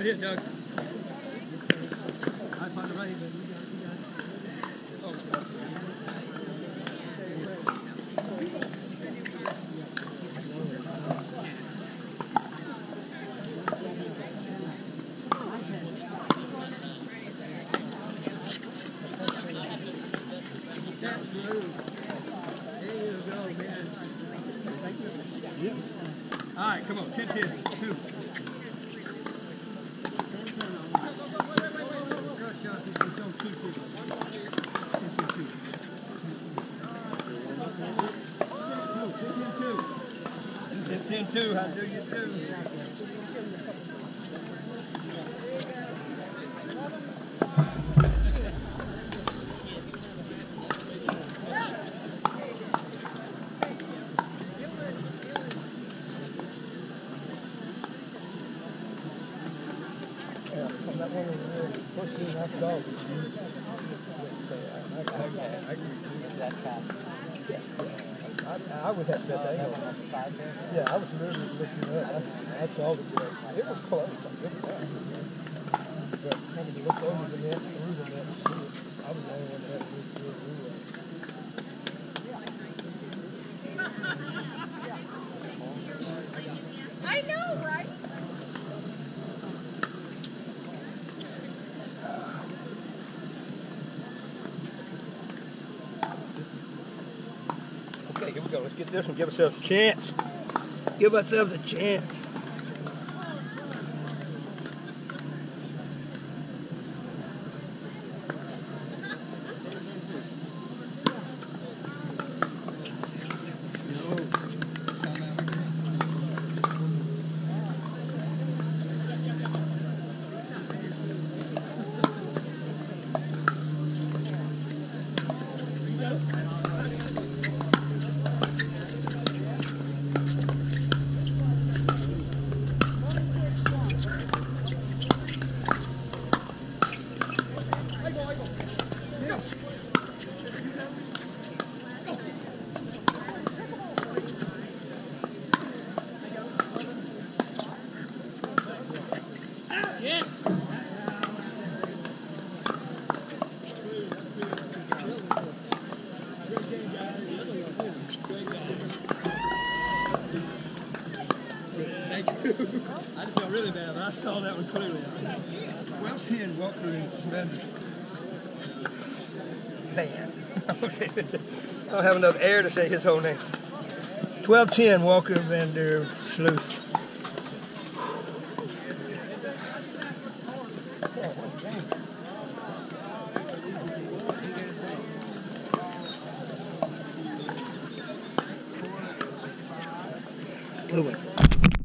Good hier, Doug. All right, come on, 10 10. Two. How do you do? That fast. I, I would have bet that. Yeah, I was literally looking up. I, I saw the break. It was close. It was close. But look over the net, through the net, and I was the only one that. I know, right? Here we go. Let's get this one. Give ourselves a chance. Give ourselves a chance. I felt really bad, but I saw that one clearly. 12 10, Walker and Surrender. Man. okay. I don't have enough air to say his whole name. 1210 Walker Vander Sleuth.